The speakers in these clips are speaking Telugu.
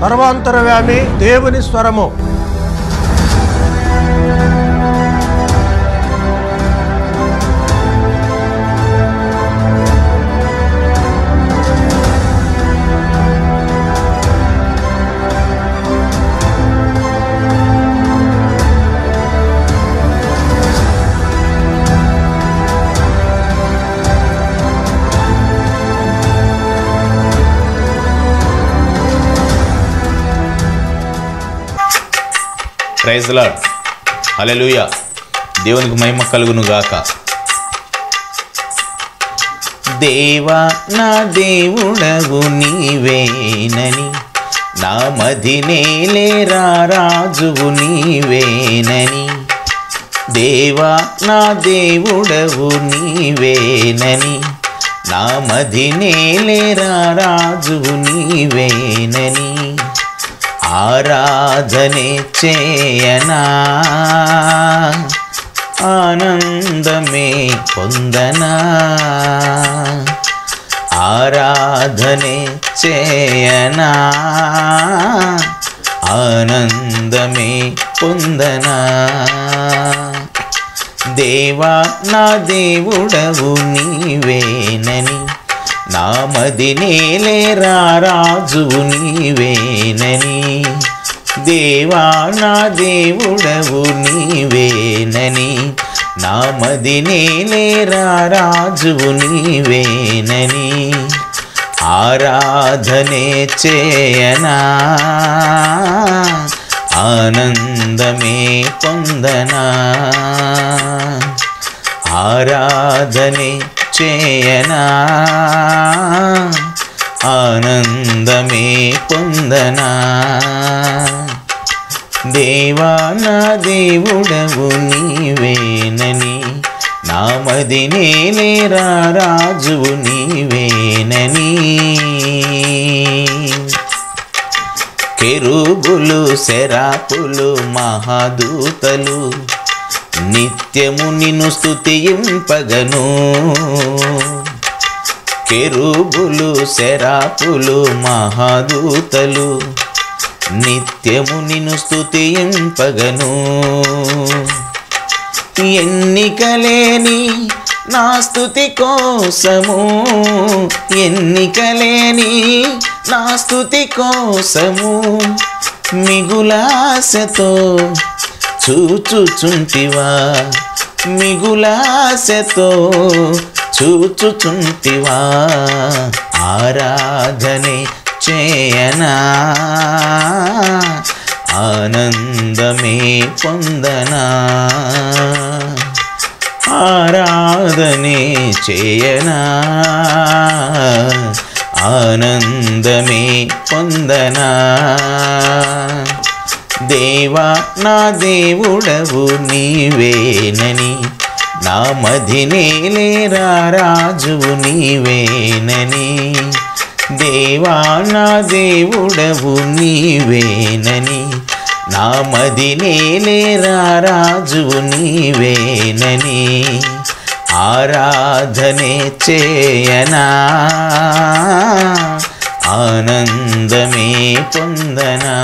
సర్వాంతరవ్యామి దేవుని స్వరము. ప్రైజ్ లాడ్ అలెలుయ దేవునికి మహిమ కలుగును గాక. దేవా నా దేవుడవు నీవేనని నా మదినేలే రాజువు నీవేనని. దేవా నా దేవుడవు నీవేనని నా మదినేలే రాజువు నీవేనని. ఆరాధనే చేయనా? ఆనందమే పొందనా? ఆరాధనే చేయనా? ఆనందమే పొందనా? దేవా నా దేవుడవు నీవేనని నామది మదినేలేరా రాజువు నీవేనని. దేవా నా దేవుడవు నీవేనని. నామది మదినేలేరా రాజువు నీవేనని. ఆరాధనే చేయనా. ఆనందమే పొందనా. ఆరాధనే చేయనా? ఆనందమే పొందనా? దేవా నా దేవుడవు నీవేనని నామది నేనేరా రాజువు నీవేనని. కెరుబులు శరాపులు మహాదూతలు నిత్యము నిన్ను స్థుతింపగను కెరుబులు శరాపులు మహాదూతలు నిత్యము నిన్ను స్థుతింపగను ఎన్నికలేని నా స్థుతి కోసము ఎన్నికలేని నా స్థుతి కోసము మిగులాశతో చూచుచుంటివా? మిగులాశతో చూచుచుంటివా? ఆరాధనే చేయనా? ఆనందమే పొందనా? ఆరాధనే చేయనా? ఆనందమే పొందనా? దేవా నా దేవుడవు నీవేనని నా మదినేలేరా రాజువు నీవేనని. దేవా నా దేవుడవు నీవేనని నా మదినేలేరా రాజువు నీవేనని. ఆరాధనే చేయనా? ఆనందమే పొందనా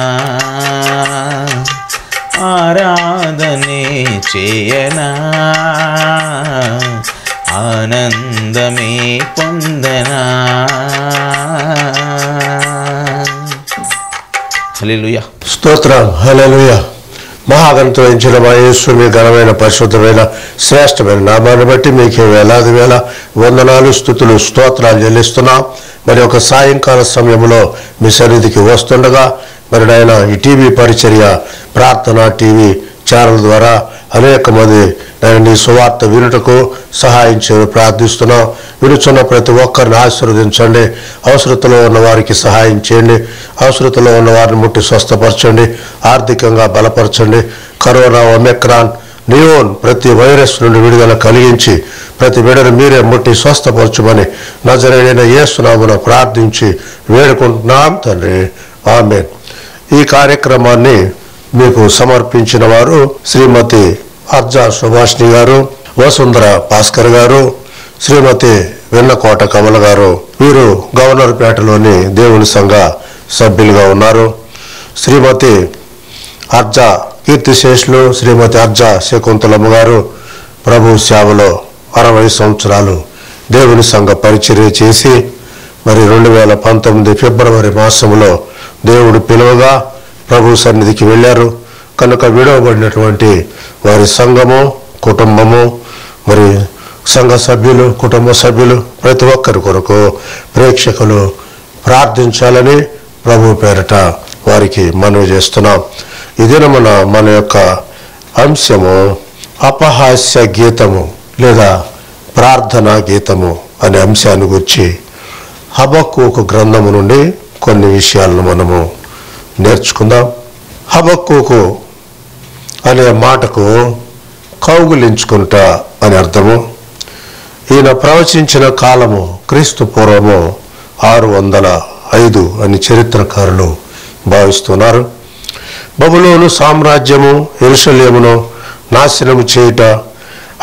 ఆరాధనే చేయనా. ఆనందమే పొందనా. హల్లెలూయా. స్తోత్రం హల్లెలూయ. మహాగంతులైంచిన మా యేసు మీ ఘనమైన పరిశుద్ధమైన శ్రేష్టమైన నామాన్ని బట్టి మీకు వేలాది వేల వందనాలు స్థుతులు స్తోత్రాలు చెల్లిస్తున్నాం. మరి ఒక సాయంకాల సమయంలో మీ సన్నిధికి వస్తుండగా మరి నాయన ఈ టీవీ పరిచర్య ప్రార్థన టీవీ ఛానల్ ద్వారా అనేక మంది నేను నీ సువార్త వినుటకు సహాయం చేయని ప్రార్థిస్తున్నాం. వినుచున్న ప్రతి ఒక్కరిని ఆశీర్వదించండి. అవసరతలో ఉన్న వారికి సహాయం చేయండి. అవసరతలో ఉన్న వారిని ముట్టి స్వస్థపరచండి. ఆర్థికంగా బలపరచండి. కరోనా ఒమెక్రాన్ నియోన్ ప్రతి వైరస్ నుండి విడుదల కలిగించి ప్రతి బిడ్డను మీరే ముట్టి స్వస్థపరచమని నజరైన యేసునామున ప్రార్థించి వేడుకుంటున్నాం తండ్రి. ఆమె ఈ కార్యక్రమాన్ని మీకు సమర్పించిన వారు శ్రీమతి అర్జా సుభాష్ని గారు వసుంధర భాస్కర్ గారు శ్రీమతి వెన్నకోట కమల గారు. వీరు గవర్నర్ పేటలోని దేవుని సంఘ సభ్యులుగా ఉన్నారు. శ్రీమతి అర్జా కీర్తిశేషులు శ్రీమతి అర్జ శకుంతలమ్మ గారు ప్రభు సేవలో అరవై సంవత్సరాలు దేవుని సంఘ పరిచర్య చేసి మరి రెండు వేల పంతొమ్మిది ఫిబ్రవరి మాసంలో దేవుడు పిలువగా ప్రభు సన్నిధికి వెళ్ళారు. కనుక విడవబడినటువంటి వారి సంఘము కుటుంబము మరి సంఘ సభ్యులు కుటుంబ సభ్యులు ప్రతి ఒక్కరి కొరకు ప్రేక్షకులు ప్రార్థించాలని ప్రభు పేరట వారికి మనవి చేస్తున్నాం. ఈ మన మన యొక్క అంశము అపహాస్య గీతము లేదా ప్రార్థనా గీతము అనే అంశాన్ని గురించి హబక్కూకు గ్రంథము నుండి కొన్ని విషయాలను మనము నేర్చుకుందాం. హబక్కుకు అనే మాటకు కౌగులించుకుంటా అని అర్థము. ఈయన ప్రవచించిన కాలము క్రీస్తు పూర్వము ఆరు వందల ఐదు అని చరిత్రకారులు భావిస్తున్నారు. బబులోను సామ్రాజ్యము ఎరుసలేమును నాశనము చేయుట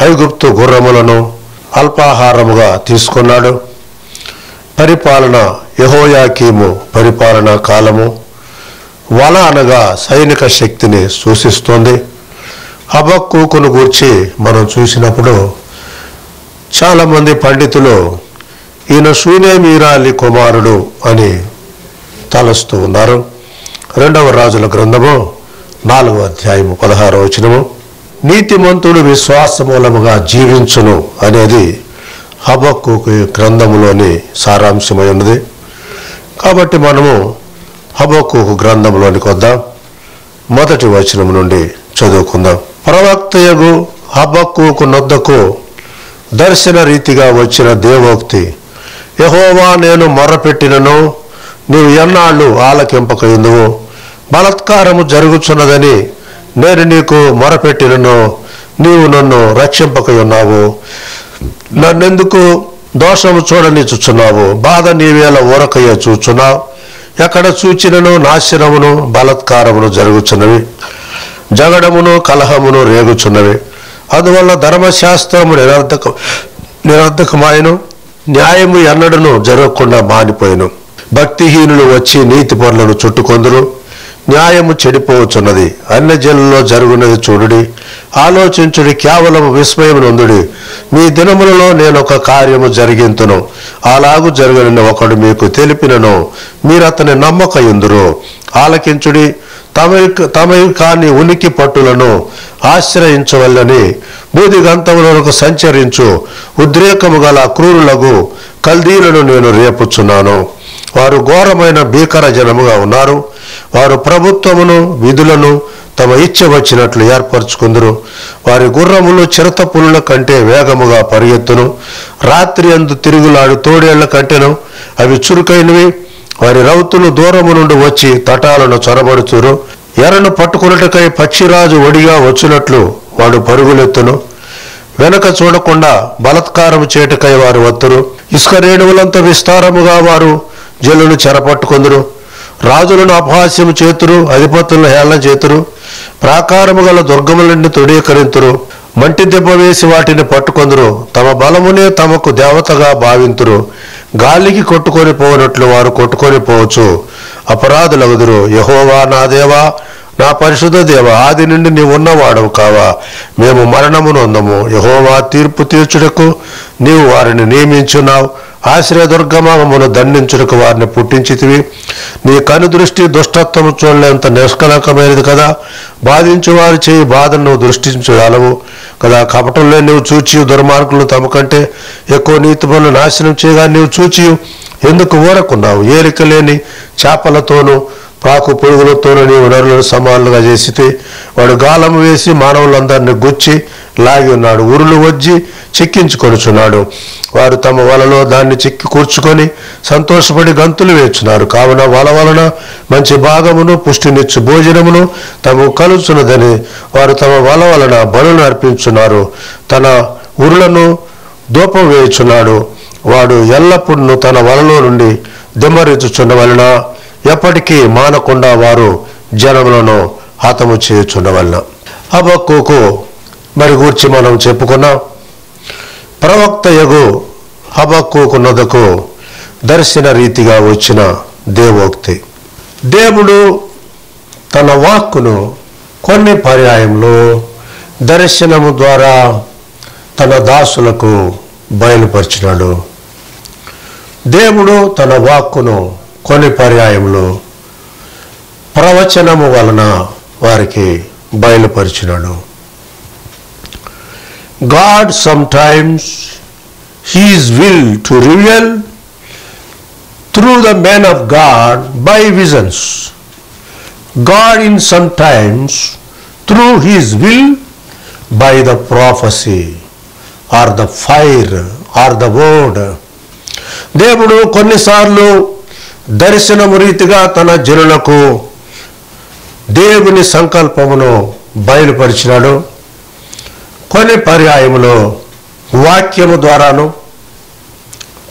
ఐగుప్తు గుర్రములను అల్పాహారముగా తీసుకున్నాడు. పరిపాలన యహోయాకీము పరిపాలన కాలము వల అనగా సైనిక శక్తిని సూచిస్తోంది. హబక్కును గూర్చి మనం చూసినప్పుడు చాలామంది పండితులు ఈయన శూన్యమీరాలి కుమారుడు అని తలస్తూ ఉన్నారు. రెండవ రాజుల గ్రంథము నాలుగవ అధ్యాయము పదహారవ వచనము. నీతిమంతుడు విశ్వాసమూలముగా జీవించును అనేది హబక్కుకు గ్రంథములోని సారాంశమై ఉన్నది. కాబట్టి మనము హబక్కుకు గ్రంథంలోనికి వద్దాం. మొదటి వచనం నుండి చదువుకుందాం. ప్రవక్తయగు హబక్కుకు నొద్దకు దర్శన రీతిగా వచ్చిన దేవోక్తి యహోవా నేను మొరపెట్టినను నీవు ఎన్నాళ్ళు ఆలకింపక ఎందువు బలత్కారము జరుగుచున్నదని నేను నీకు మొరపెట్టినను నీవు నన్ను రక్షింపకయున్నావు. నన్నెందుకు దోషము చూడని చూచున్నావు బాధ నీవేళ ఊరకయ్య చూచున్నావు ఎక్కడ చూచినను నాశనమును బలత్కారమును జరుగుచున్నవి. జగడమును కలహమును రేగుచున్నవి. అందువల్ల ధర్మశాస్త్రము నిరర్ధక నిరర్ధకమాయను న్యాయము ఎన్నడను జరగకుండా మానిపోయిను. భక్తిహీనులు వచ్చి నీతి పనులను చుట్టుకొందురు. న్యాయము చెడిపోవచ్చున్నది అన్ని జనుల్లో జరుగునది చూడుడి. ఆలోచించుడి కేవలం విస్మయం నొందుడి మీ దినములలో నేను ఒక కార్యము జరిగింతును. అలాగు జరగని ఒకడు మీకు తెలిపినను. మీరు అతని నమ్మక ఎందురు ఆలకించుడి తమ తమ కాని ఉనికి పట్టులను ఆశ్రయించవల్లని. బూది గంతములకు సంచరించు. ఉద్రేకము గల క్రూరులకు కల్దీలను నేను రేపుచున్నాను. వారు ఘోరమైన భీకర జనముగా ఉన్నారు. వారు ప్రభుత్వమును విధులను తమ ఇచ్చ వచ్చినట్లు ఏర్పరచుకుందరు. వారి గుర్రములు చిరత పులుల కంటే వేగముగా పరిగెత్తును. రాత్రి అందు తిరుగులాడు తోడేళ్ళ కంటెను. అవి చురుకైనవి. వారి రౌతులు దూరము నుండి వచ్చి తటాలను చొరబడుచురు. ఎరను పట్టుకున్నటకై పక్షిరాజు ఒడిగా వచ్చినట్లు వాడు పరుగులెత్తును. వెనక చూడకుండా బలత్కారము చేటుకై వారు వత్తురు. ఇసుక రేణువులంత విస్తారముగా వారు జల్లును చెరపట్టుకొందురు. రాజులను అపహాస్యం చేతురు అధిపతులను హేళన చేతురు ప్రాకారము గల దుర్గములన్నీ తృఢీకరింతురు మంటి దెబ్బ వేసి వాటిని పట్టుకొందురు తమ బలమునే తమకు దేవతగా భావింతురు గాలికి కొట్టుకొని పోనట్లు వారు కొట్టుకొని పోవచ్చు. అపరాధులగుదురు యహోవా నా దేవా నా పరిశుద్ధ దేవ ఆది నుండి నీవు ఉన్నవాడవు కావా. మేము మరణమును అందము యహోవా తీర్పు తీర్చుటకు నీవు వారిని నియమించున్నావు. ఆశ్రయదుర్గమామమును దండించుటకు వారిని పుట్టించితివి. నీ కను దృష్టి దుష్టత్వము చూడలేంత నిష్కలకమైనది కదా. బాధించు వారి చేయి బాధను నువ్వు దృష్టించగలవు. కదా కపటంలో నువ్వు చూచి దుర్మార్గులు తమ కంటే ఎక్కువ నీతి పనులు నాశనం చేయగా నీవు చూచి ఎందుకు ఊరకున్నావు? ఏరిక లేని చేపలతోనూ పాకు పురుగులతోనూ నీవు నరులను సమానులుగా చేసితే వాడు గాలము వేసి మానవులందరినీ గుచ్చి లాగి ఉన్నాడు. ఉరులు వచ్చి చిక్కించుకొనుచున్నాడు. వారు తమ వలలో దాన్ని చిక్కి కూర్చుకొని సంతోషపడి గంతులు వేచున్నారు. కావున వల వలన మంచి భాగమును పుష్టినిచ్చు భోజనమును తమకు కలుచున్నదని వారు తమ వల వలన బలును అర్పించున్నారు. తన ఉరులను దూపం వేయుచున్నాడు. వాడు ఎల్లప్పుడూ తన వలలో నుండి దిమ్మరించుచున్న వలన ఎప్పటికీ మానకుండా వారు జనములను హతము చేయుచున్న వలన అబక్కుకు మరి గూర్చి మనం చెప్పుకున్నాం. ప్రవక్త యగు హబక్కుకు నొదకు దర్శన రీతిగా వచ్చిన దేవోక్తి. దేవుడు తన వాక్కును కొన్ని పర్యాయంలో దర్శనము ద్వారా తన దాసులకు బయలుపరిచినాడు. దేవుడు తన వాక్కును కొన్ని పర్యాయంలో ప్రవచనము వలన వారికి బయలుపరిచినాడు. God sometimes His his will to through through the of of God by visions God in sometimes through his will by the the or the fire or the word దేవుడు కొన్నిసార్లు దర్శనము రీతిగా తన జనులకు దేవుని సంకల్పమును బయలుపరిచినాడు. కొన్ని పర్యాయములో వాక్యము ద్వారాను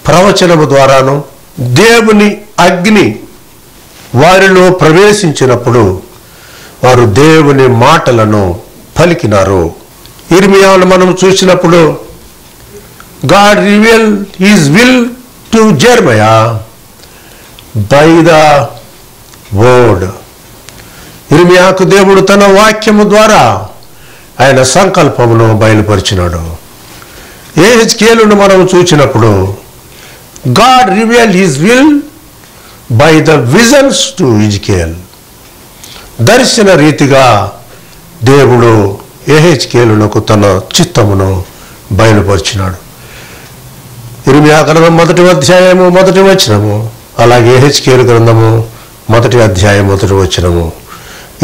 ప్రవచనము ద్వారాను దేవుని అగ్ని వారిలో ప్రవేశించినప్పుడు వారు దేవుని మాటలను పలికినారు. ఇర్మియాను మనం చూసినప్పుడు God reveal is will to Jeremiah by the word. ఇర్మియాకు దేవుడు తన వాక్యము ద్వారా ఆయన సంకల్పమును బయలుపరిచినాడు. ఏ హెచ్కేలును మనం చూసినప్పుడు God reveal his will by the visions to Ezekiel దర్శన రీతిగా దేవుడు ఏహెచ్కేలునకు తన చిత్తమును బయలుపరిచినాడు. ఇరిమియా గ్రంథం మొదటి అధ్యాయము మొదటి వచనము అలాగే ఏహెచ్కేలు గ్రంథము మొదటి అధ్యాయం మొదటి వచనము.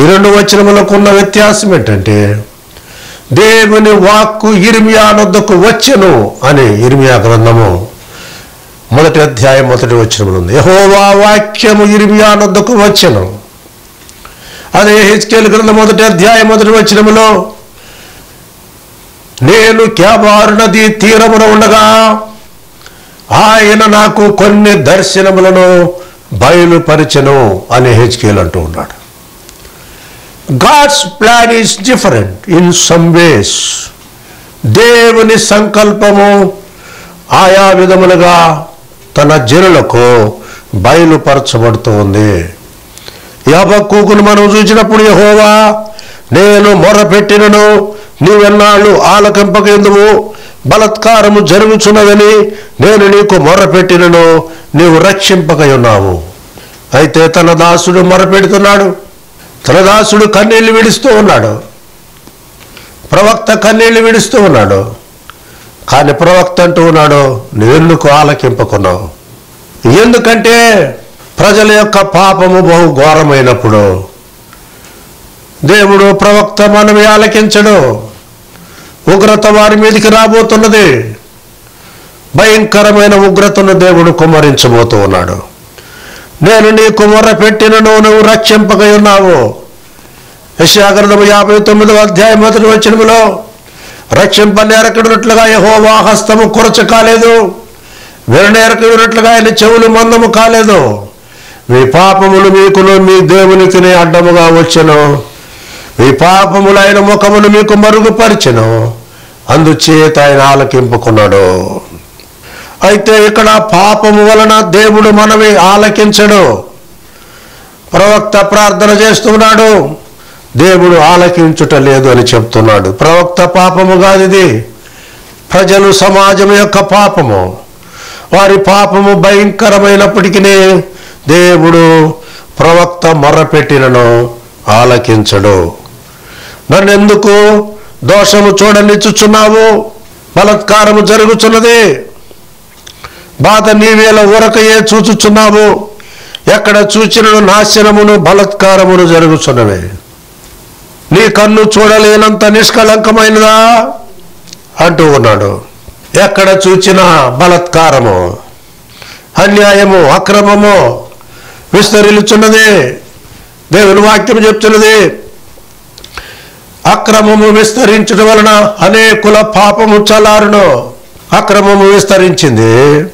ఈ రెండు వచనములకు ఉన్న వ్యత్యాసం ఏంటంటే దేవుని వాక్కు ఇర్మియా నొద్దకు వచ్చెను అని ఇర్మియా గ్రంథము మొదటి అధ్యాయం మొదటి వచ్చినప్పుడు ఉంది. యహోవా వాక్యము ఇర్మియా నొద్దకు వచ్చెను. అదే హెచ్కేల్ గ్రంథం మొదటి అధ్యాయం మొదటి వచ్చినములో నేను క్యాబారు నది తీరమున ఉండగా ఆయన నాకు కొన్ని దర్శనములను బయలుపరిచెను అని హెచ్కేల్ అంటూ ఉన్నాడు. God's plan is different in some ways దేవుని సంకల్పము ఆయా విధములుగా తన జనులకు బయలుపరచబడుతూ ఉంది యాబక్కూకును మనం చూసినప్పుడు యహోవా నేను మొరపెట్టినను నీవెన్నాళ్ళు ఆలకింపకేందువు బలత్కారము జరుగుచున్నదని నేను నీకు మొరపెట్టినను నీవు రక్షింపకై ఉన్నావు. అయితే తన దాసుడు మొరపెడుతున్నాడు. తులదాసుడు కన్నీళ్ళు విడుస్తూ ఉన్నాడు. ప్రవక్త కన్నీళ్ళు విడుస్తూ ఉన్నాడు. కానీ ప్రవక్త అంటూ ఉన్నాడు నువ్వెందుకు ఆలకింపకున్నావు? ఎందుకంటే ప్రజల యొక్క పాపము బహు ఘోరమైనప్పుడు దేవుడు ప్రవక్త మనవి ఆలకించడు. ఉగ్రత వారి మీదకి రాబోతున్నది. భయంకరమైన ఉగ్రతను దేవుడు కుమరించబోతూ ఉన్నాడు. నేను నీ మొర్ర పెట్టినను నువ్వు రక్షింపకై ఉన్నావు యశాగ్రంథము యాభై తొమ్మిదవ అధ్యాయం మొదటి వచనములో రక్షింప నేరకడినట్లుగా యహోవా హస్తము కురచ కాలేదు విననేరకడినట్లుగా ఆయన చెవులు మందము కాలేదు. మీ పాపములు మీకును మీ దేవుని తినే అడ్డముగా వచ్చెను. మీ పాపములు ఆయన ముఖమును మీకు మరుగుపరిచెను. అందుచేత ఆయన ఆలకింపుకున్నాడు. అయితే ఇక్కడ పాపము వలన దేవుడు మనవి ఆలకించడు. ప్రవక్త ప్రార్థన చేస్తున్నాడు. దేవుడు ఆలకించుట లేదు అని చెప్తున్నాడు. ప్రవక్త పాపము కాదు ఇది ప్రజలు సమాజం యొక్క పాపము. వారి పాపము భయంకరమైనప్పటికీ దేవుడు ప్రవక్త మర్రపెట్టినను ఆలకించడు. నన్ను ఎందుకు దోషము చూడనిచ్చుచున్నావు? బలత్కారము జరుగుచున్నది. బాధ నీవేల ఊరకయే చూచుచున్నావు. ఎక్కడ చూచినను నాశనమును బలత్కారమును జరుగుచున్నవే. నీ కన్ను చూడలేనంత నిష్కలంకమైనదా అంటూ ఉన్నాడు. ఎక్కడ చూచిన బలత్కారము అన్యాయము అక్రమము విస్తరిల్చున్నది దేవుని వాక్యం చెప్తున్నది. అక్రమము విస్తరించడం వలన అనేకుల పాపము చలారును అక్రమము విస్తరించింది.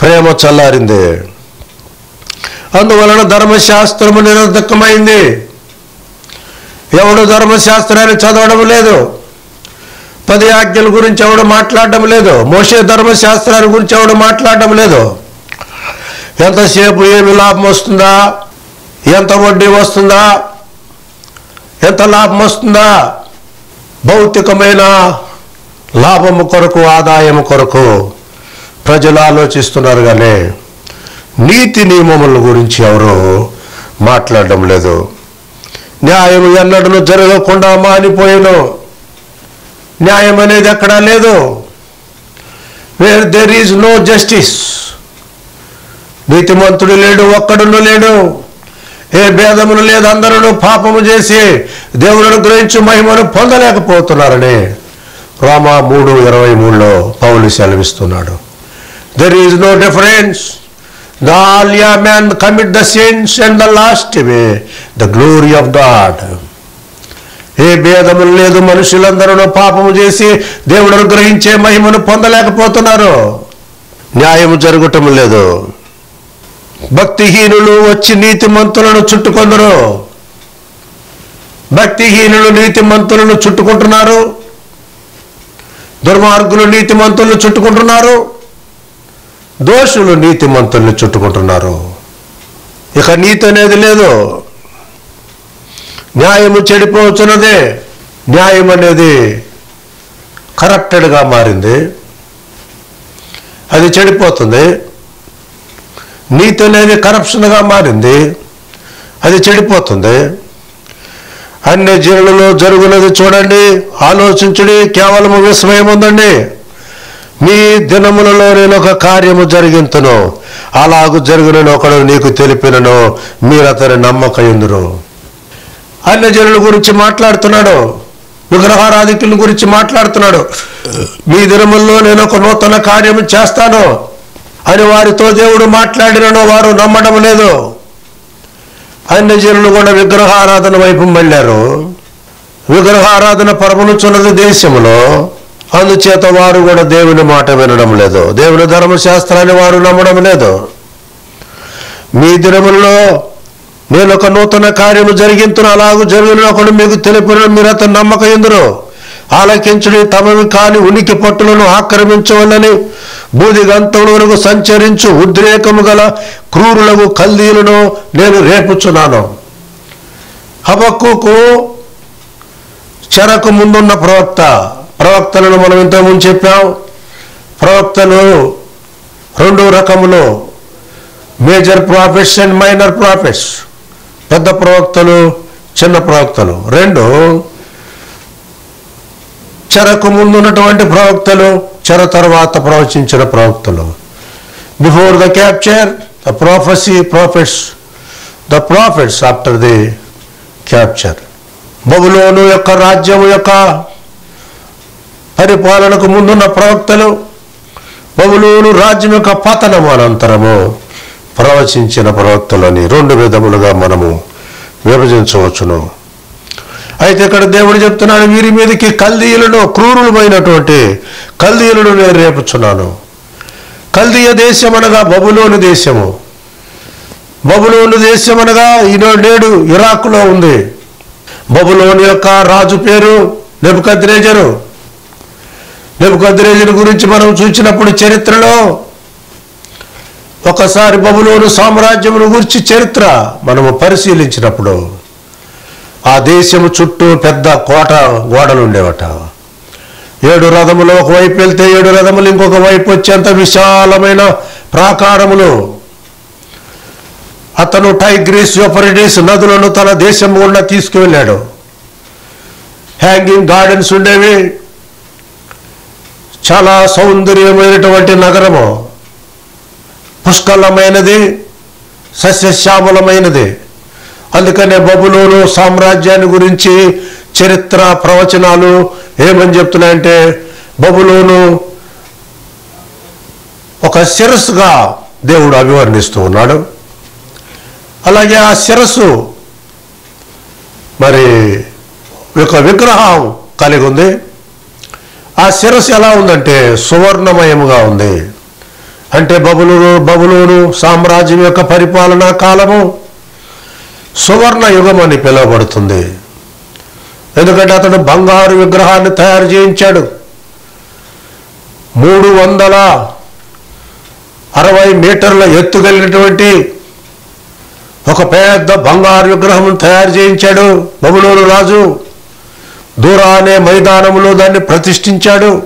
ప్రేమ చల్లారింది. అందువలన ధర్మశాస్త్రము నిరర్ధకమైంది. ఎవడు ధర్మశాస్త్రాన్ని చదవడం లేదు పది ఆజ్ఞల గురించి ఎవడు మాట్లాడడం లేదు మోసే ధర్మశాస్త్రాన్ని గురించి ఎవడు మాట్లాడడం లేదు. ఎంతసేపు ఏమి లాభం వస్తుందా? ఎంత వడ్డీ వస్తుందా? ఎంత లాభం వస్తుందా? భౌతికమైన లాభము కొరకు ఆదాయము కొరకు. ప్రజలు ఆలోచిస్తున్నారు కానీ నీతి నియమముల గురించి ఎవరు మాట్లాడడం లేదు. న్యాయం ఎన్నడను జరగకుండా మానిపోయాను. న్యాయం అనేది ఎక్కడా లేదు. Where there is no justice నీతిమంతుడు లేడు ఒక్కడును లేడు. ఏ భేదమును లేదు అందరూ పాపము చేసి దేవులను గ్రహించి మహిమను పొందలేకపోతున్నారని రామా మూడు ఇరవై మూడులో పౌలు సెలవిస్తున్నాడు. There is no difference The earlier man commit the sins and the last way the glory of God. ఏ భేదములు లేదు మనుషులందరూ పాపము చేసి దేవుడు గ్రహించే మహిమను పొందలేకపోతున్నారు. న్యాయము జరగటం లేదు. భక్తిహీనులు వచ్చి నీతిమంతులను చుట్టుకొందరు. భక్తిహీనులు నీతిమంతులను చుట్టుకుంటున్నారు. దుర్మార్గులు నీతిమంతులను చుట్టుకుంటున్నారు. దోషులు నీతిమంతుల్ని చుట్టుకుంటున్నారు. ఇక నీతి అనేది లేదు. న్యాయము చెడిపోవచ్చున్నదే న్యాయం అనేది కరప్టెడ్గా మారింది. అది చెడిపోతుంది. నీతి అనేది కరప్షన్గా మారింది. అది చెడిపోతుంది. అన్ని జీవులలో జరుగునది చూడండి ఆలోచించుడి కేవలం విస్మయం ఉందండి. మీ దినములలో నేను ఒక కార్యము జరిగింతును. అలాగు జరిగిన ఒకడు నీకు తెలిపినను మీరు అతని నమ్మక ఎందురు అన్ని జనుల గురించి మాట్లాడుతున్నాడు. విగ్రహారాధికుల గురించి మాట్లాడుతున్నాడు. మీ దినముల్లో నేను ఒక నూతన కార్యము చేస్తాను. అని వారితో దేవుడు మాట్లాడినను వారు నమ్మడం లేదు. అన్ని జనులు కూడా విగ్రహారాధన వైపు మళ్ళారు. విగ్రహారాధన పరమనుచున్నది దేశంలో అందుచేత వారు కూడా దేవుని మాట వినడం లేదు. దేవుని ధర్మశాస్త్రాన్ని వారు నమ్మడం లేదు. మీ దినములలో నేను ఒక నూతన కార్యము జరిగింతును అలాగూ జరిగిన ఒకడు మీకు తెలిపిన మీరు అతను నమ్మక ఎందురు ఆలకించుడి తమవి కాని ఉనికి పట్టులను ఆక్రమించవలని బూది గంతముల వరకు సంచరించు ఉద్రేకము గల క్రూరులకు కల్దీలను నేను రేపుచున్నాను. హబక్కుకు చెరకు ముందున్న ప్రవక్త ప్రవక్తలను మనం ఇంతకుముందు చెప్పాం. ప్రవక్తలు రెండు రకములు. Major prophets and minor prophets. పెద్ద ప్రవక్తలు చిన్న ప్రవక్తలు. రెండు చెరకు ముందున్నటువంటి ప్రవక్తలు చెర తర్వాత ప్రవచించిన ప్రవక్తలు. Before the capture the prophecy prophets the prophets after the capture బబులోను యొక్క రాజ్యము యొక్క పరిపాలనకు ముందున్న ప్రవక్తలు బబులోను రాజ్యం యొక్క పతనము అనంతరము ప్రవచించిన ప్రవక్తలని రెండు విధములుగా మనము విభజించవచ్చును. అయితే ఇక్కడ దేవుడు చెప్తున్నాడు వీరి మీదకి కల్దీయులను క్రూరులమైనటువంటి కల్దీయులను నేను రేపుచున్నాను. కల్దీయ దేశం అనగా బబులోను దేశము. బబులోను దేశం అనగా ఈనో నేడు ఇరాక్లో ఉంది. బబులోని యొక్క రాజు పేరు నెబుకద్రేజరు నెబుకద్రేజుని గురించి మనం చూసినప్పుడు చరిత్రలో ఒకసారి బబులోను సామ్రాజ్యమును గురించి చరిత్ర మనము పరిశీలించినప్పుడు ఆ దేశము చుట్టూ పెద్ద కోట గోడలు ఉండేవట ఏడు రథములు ఒకవైపు వెళ్తే ఏడు రథములు ఇంకొక వైపు వచ్చేంత విశాలమైన ప్రాకారములు. అతను టైగ్రీస్ యూఫరిడీస్ నదులను తన దేశం గుండా తీసుకువెళ్ళాడు. హ్యాంగింగ్ గార్డెన్స్ ఉండేవి. చాలా సౌందర్యమైనటువంటి నగరము. పుష్కలమైనది సస్యశ్యామలమైనది. అందుకనే బబులోను సామ్రాజ్యాన్ని గురించి చరిత్ర ప్రవచనాలు ఏమని చెప్తున్నాయంటే బబులోను ఒక శిరస్సుగా దేవుడు అభివర్ణిస్తూ ఉన్నాడు. అలాగే ఆ శిరస్సు మరి ఒక విగ్రహం కలిగి ఉంది. ఆ శిరస్సు ఎలా ఉందంటే సువర్ణమయముగా ఉంది. అంటే బబులూరు బబులోను సామ్రాజ్యం యొక్క పరిపాలనా కాలము సువర్ణ యుగం అని పిలువబడుతుంది. ఎందుకంటే అతడు బంగారు విగ్రహాన్ని తయారు చేయించాడు. మూడు వందల అరవై మీటర్ల ఎత్తు కలిగినటువంటి ఒక పెద్ద బంగారు విగ్రహం తయారు చేయించాడు బబులోను రాజు. దూరా అనే మైదానంలో దాన్ని ప్రతిష్ఠించాడు.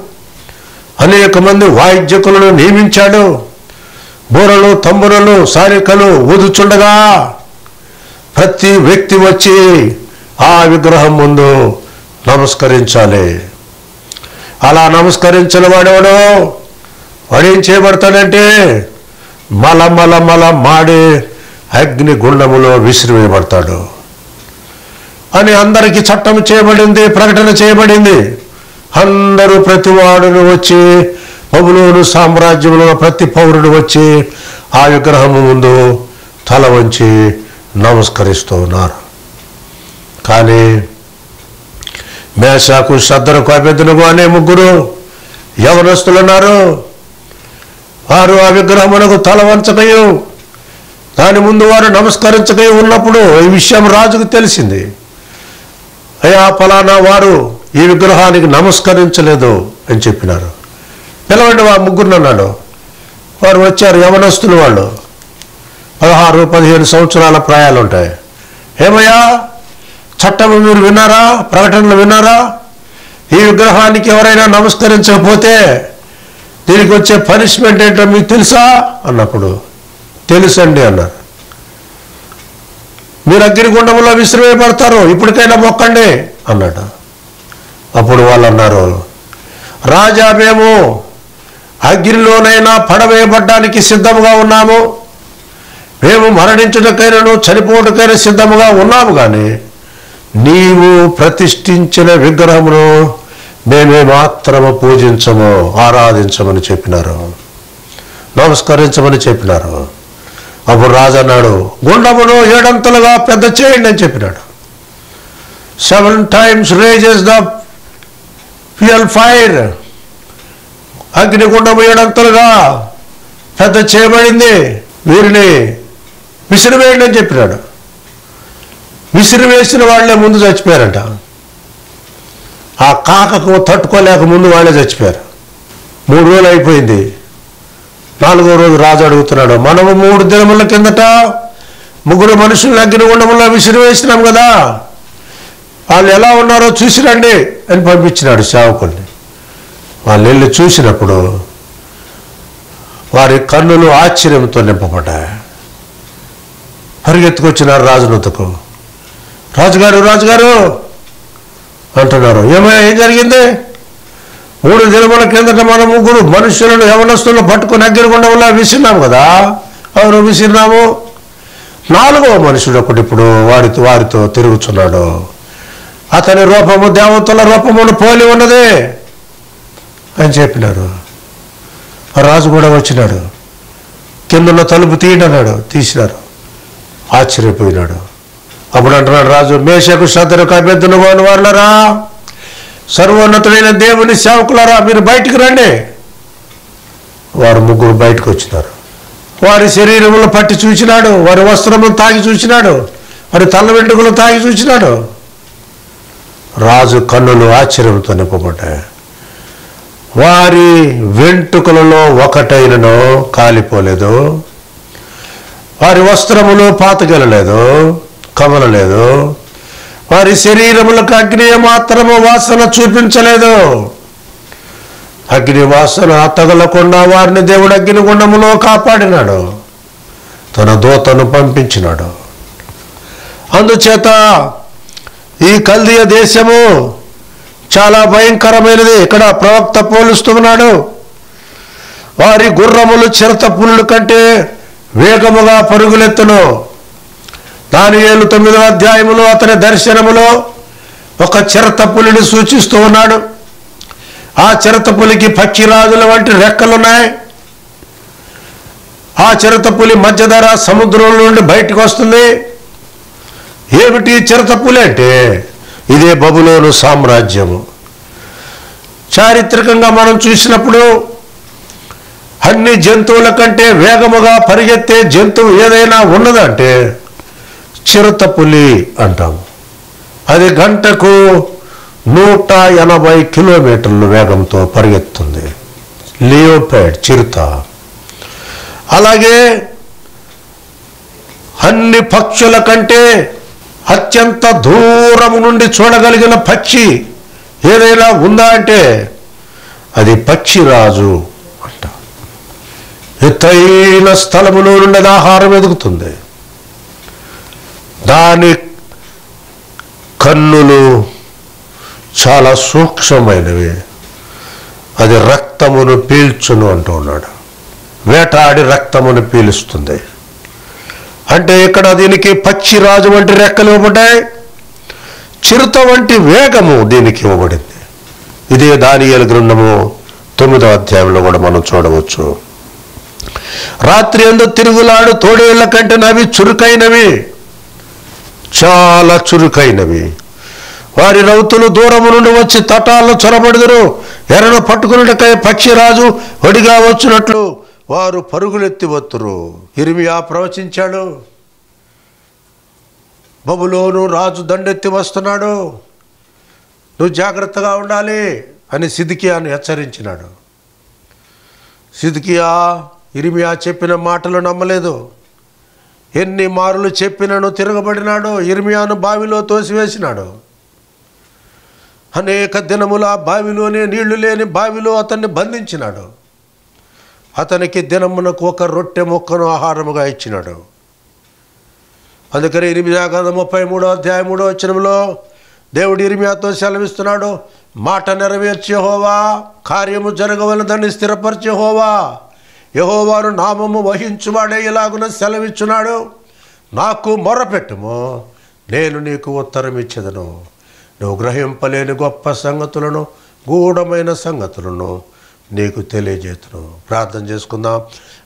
అనేక మంది వాయిద్యకులను నియమించాడు. బూరలు తంబురలు సారికలు ఊదుచుండగా ప్రతి వ్యక్తి వచ్చి ఆ విగ్రహం ముందు నమస్కరించాలి. అలా నమస్కరించిన వాడెవడో? వాడేం చేయబడతాడంటే మల మల మల మాడి అగ్ని గుండములో విసిరివేయబడతాడు. అని అందరికీ చట్టం చేయబడింది ప్రకటన చేయబడింది. అందరూ ప్రతి వాడును వచ్చి బబులోను సామ్రాజ్యంలో ప్రతి పౌరుడు వచ్చి ఆ విగ్రహము ముందు తల వంచి నమస్కరిస్తూ ఉన్నారు కానీ మేషాకు శద్దరకు అభ్యర్థులకు అనే ముగ్గురు యవనస్తులు ఉన్నారు వారు ఆ విగ్రహమునకు తల వంచకయు దాని ముందు వారు నమస్కరించకయు ఉన్నప్పుడు ఈ విషయం రాజుకు తెలిసింది. అయ్యా ఫలానా వారు ఈ విగ్రహానికి నమస్కరించలేదు అని చెప్పినారు. పిలవండి వా ముగ్గురు అన్నాడు వారు వచ్చారు యవనస్తులు వాళ్ళు. పదహారు పదిహేను సంవత్సరాల ప్రాయాలు ఉంటాయి ఏమయ్యా చట్టం మీరు విన్నారా? ప్రకటనలు విన్నారా? ఈ విగ్రహానికి ఎవరైనా నమస్కరించకపోతే దీనికి వచ్చే పనిష్మెంట్ ఏంటో మీకు తెలుసా? అన్నప్పుడు తెలుసండి అన్నారు. మీరు అగ్నిగుండంలో విసిరివేయబడతారు ఇప్పటికైనా మొక్కండి అన్నాడు. అప్పుడు వాళ్ళు అన్నారు రాజా మేము అగ్నిలోనైనా పడవేయబడ్డానికి సిద్ధముగా ఉన్నాము. మేము మరణించుటకైనను చనిపోవటకైనా సిద్ధముగా ఉన్నాము కానీ నీవు ప్రతిష్ఠించిన విగ్రహమును మేమే మాత్రము పూజించము ఆరాధించమని చెప్పినారు. నమస్కరించమని చెప్పినారు. అప్పుడు రాజు అన్నాడు గుండమును ఏడంతలుగా పెద్ద చేయండి అని చెప్పినాడు. Seven times raises the fuel fire అగ్నిగుండము ఏడంతలుగా పెద్ద చేయబడింది. వీరిని విసిరివేయండి అని చెప్పినాడు. విసిరివేసిన వాళ్ళే ముందు చచ్చిపోయారంట. ఆ కాకకు తట్టుకోలేక ముందు వాళ్ళే చచ్చిపోయారు. మూడు రోజులు అయిపోయింది. నాలుగో రోజు రాజు అడుగుతున్నాడు మనము మూడు దినముల కిందట ముగ్గురు మనుషులు అగ్నిగుండంలో విసిరివేసినాం కదా. వాళ్ళు ఎలా ఉన్నారో చూసిరండి అని పంపించినాడు సేవకుల్ని వాళ్ళు వెళ్ళి చూసినప్పుడు వారి కన్నులు ఆశ్చర్యంతో నింపబడ్డాయి. పరిగెత్తుకొచ్చినారు రాజునతకు రాజుగారు రాజుగారు! అంటున్నారు ఏమయ్యా ఏం జరిగింది? మూడు దినముల కిందట మన ముగ్గురు మనుషులను యవనస్తులను పట్టుకుని అగ్గిరగుండంలో విసిరినాము కదా? ఎవరు విసిరినాము. నాలుగో మనుషుడు ఒకటి ఇప్పుడు వాడితో వారితో తిరుగుతున్నాడు అతని రూపము దేవతల రూపమును పోలి ఉన్నది అని చెప్పినారు. రాజు కూడా వచ్చినాడు. కిందన్న తలుపు తీయడన్నాడు తీసినారు. ఆశ్చర్యపోయినాడు. అప్పుడు అంటున్నాడు రాజు మేషకు శ్రద్ధకు అభ్యర్థులు పోని వాళ్ళరా సర్వోన్నతుడైన దేవుని సేవకులారా మీరు బయటికి రండి. వారు ముగ్గురు బయటకు వచ్చినారు. వారి శరీరములు పట్టి చూసినాడు వారి వస్త్రములు తాగి చూసినాడు వారి తల్ల వెంట్రుకలు తాగి చూసినాడు రాజు కన్నులు ఆశ్చర్యంతో నింపబడ్డాయి. వారి వెంట్రుకలలో ఒకటైనను కాలిపోలేదు. వారి వస్త్రములు పాతగలలేదు కమలలేదు. వారి శరీరములకు అగ్ని మాత్రము వాసన చూపించలేదు. అగ్ని వాసన తగలకుండా వారిని దేవుడు అగ్ని గుండములో కాపాడినాడు. తన దూతను పంపించినాడు. అందుచేత ఈ కల్దీయ దేశము చాలా భయంకరమైనది. ఇక్కడ ప్రవక్త పోలుస్తున్నాడు వారి గుర్రములు చిరత పులుల కంటే వేగముగా పరుగులెత్తును. దాని ఏళ్ళు తొమ్మిదవ అధ్యాయములో అతని దర్శనములో ఒక చిరత పులిని సూచిస్తూ ఉన్నాడు. ఆ చిరతపులికి పక్షిరాజుల వంటి రెక్కలున్నాయి. ఆ చిరతపులి మధ్యధర సముద్రం నుండి బయటకు వస్తుంది. ఏమిటి చిరతపులి అంటే? ఇదే బబులోను సామ్రాజ్యము. చారిత్రకంగా మనం చూసినప్పుడు అన్ని జంతువుల కంటే వేగముగా పరిగెత్తే జంతువు ఏదైనా ఉన్నదంటే చిరుత పులి అంటాము అది గంటకు నూట ఎనభై కిలోమీటర్ల వేగంతో పరిగెత్తుంది. లియోపైడ్ చిరుత. అలాగే అన్ని పక్షుల కంటే అత్యంత దూరం నుండి చూడగలిగిన పక్షి ఏదైనా ఉందా అంటే అది పక్షిరాజు అంట. ఎత్తైన స్థలములో నుండి ఆహారం ఎదుగుతుంది. దాని కన్నులు చాలా సూక్ష్మమైనవి. అది రక్తమును పీల్చును అంటూ ఉన్నాడు. వేటాడి రక్తమును పీలుస్తుంది. అంటే ఇక్కడ దీనికి పక్షిరాజు వంటి రెక్కలు ఇవ్వబడ్డాయి. చిరుత వంటి వేగము దీనికి ఇవ్వబడింది. ఇదే దానియేలు గ్రంథము తొమ్మిదో అధ్యాయంలో కూడా మనం చూడవచ్చు. రాత్రి ఎందు తిరుగులాడు తోడేళ్ళ కంటే నవి చురుకైనవి. చాలా చురుకైనవి. వారి రౌతులు దూరము నుండి వచ్చి తటాల్లో చొరబడుదురు. ఎర్రను పట్టుకున్నటకై పక్షిరాజు ఒడిగా వచ్చినట్లు వారు పరుగులెత్తి వత్తురు. ఇరిమియా ప్రవచించాడు. బబులోను రాజు దండెత్తి వస్తున్నాడు. నువ్వు జాగ్రత్తగా ఉండాలి అని సిదికియాను హెచ్చరించినాడు. సిదికియా ఇరిమియా చెప్పిన మాటలు నమ్మలేదు. ఎన్ని మారులు చెప్పినను తిరగబడినాడు ఇర్మియాను బావిలో తోసివేసినాడు. అనేక దినముల బావిలోనే నీళ్ళు లేని బావిలో అతన్ని బంధించినాడు. అతనికి దినమునకు ఒక రొట్టె మొక్కను ఆహారముగా ఇచ్చినాడు. అందుకని ఇరిమియా ముప్పై మూడో అధ్యాయ మూడో వచనంలో దేవుడు ఇరిమియాతో సెలవిస్తున్నాడు మాట నెరవేర్చే హోవా కార్యము జరగవలదని స్థిరపరిచే యహోవారు నామము వహించువాడే ఇలాగున సెలవిచ్చున్నాడు. నాకు మొరపెట్టుము నేను నీకు ఉత్తరం ఇచ్చేదను నువ్వు గ్రహింపలేని గొప్ప సంగతులను గూఢమైన సంగతులను నీకు తెలియజేతును. ప్రార్థన చేసుకుందాం.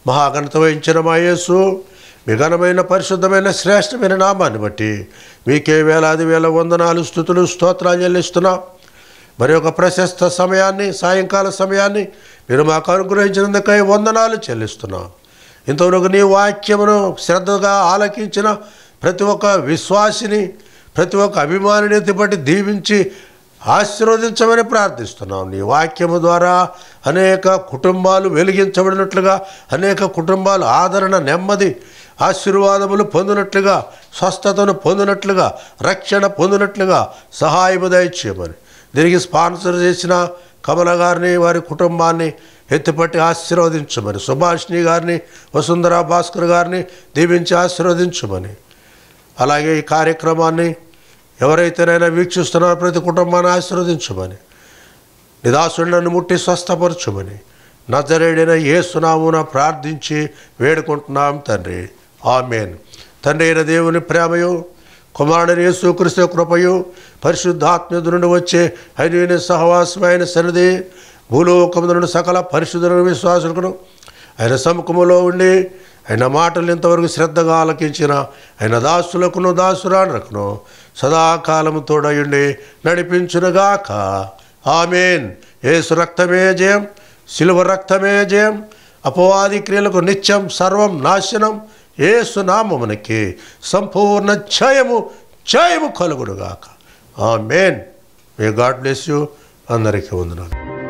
మహాగణత వహించిన మా యేసు మీ ఘనమైన పరిశుద్ధమైన శ్రేష్టమైన నామాన్ని బట్టి మీకే వేలాది వేల వందనాలు స్థుతులు స్తోత్రాలు చెల్లిస్తున్నాం. మరి ఒక ప్రశస్త సమయాన్ని సాయంకాల సమయాన్ని మీరు మాకు అనుగ్రహించినందుకై వందనాలు చెల్లిస్తున్నాం. ఇంతవరకు నీ వాక్యమును శ్రద్ధగా ఆలకించిన ప్రతి ఒక్క విశ్వాసిని ప్రతి ఒక్క అభిమానిని ఎత్తిపట్టి దీవించి ఆశీర్వదించమని ప్రార్థిస్తున్నాం. నీ వాక్యము ద్వారా అనేక కుటుంబాలు వెలిగించబడినట్లుగా అనేక కుటుంబాలు ఆదరణ నెమ్మది ఆశీర్వాదములు పొందినట్లుగా స్వస్థతను పొందినట్లుగా రక్షణ పొందినట్లుగా సహాయము దయచేయమని దీనికి స్పాన్సర్ చేసిన కమల గారిని వారి కుటుంబాన్ని ఎత్తిపట్టి ఆశీర్వదించమని సుభాష్ని గారిని వసుంధర భాస్కర్ గారిని దీవించి ఆశీర్వదించమని. అలాగే ఈ కార్యక్రమాన్ని ఎవరైతేనైనా వీక్షిస్తున్నారో ప్రతి కుటుంబాన్ని ఆశీర్వదించమని నిదాసులను ముట్టి స్వస్థపరచుమని నజరేడిన ఏ సునామున ప్రార్థించి వేడుకుంటున్నాం తండ్రి. ఆమెన్. తండ్రి అయిన దేవుని ప్రేమయు కుమారుడని యేసుక్రీస్తు కృపయు పరిశుద్ధాత్మదు నుండి వచ్చే అయిన సహవాసమైన సన్నిధి భూలోకము నుండి సకల పరిశుద్ధులను విశ్వాసులకు ఆయన సముఖములో ఉండి ఆయన మాటలు ఇంతవరకు శ్రద్ధగా ఆలకించిన ఆయన దాసులకును దాసురానులకును సదాకాలము తోడయుండి నడిపించునుగాక. ఆమెన్. ఏసు రక్తమే జయం శిలువ రక్తమే జయం అపవాది క్రియలకు నిత్యం సర్వం నాశనం ఏసు నామమునకి సంపూర్ణ జయము జయము కలుగుడుగాక ఆమెన్. మే గాడ్ బ్లెస్ యూ అందరికీ వందనాలు.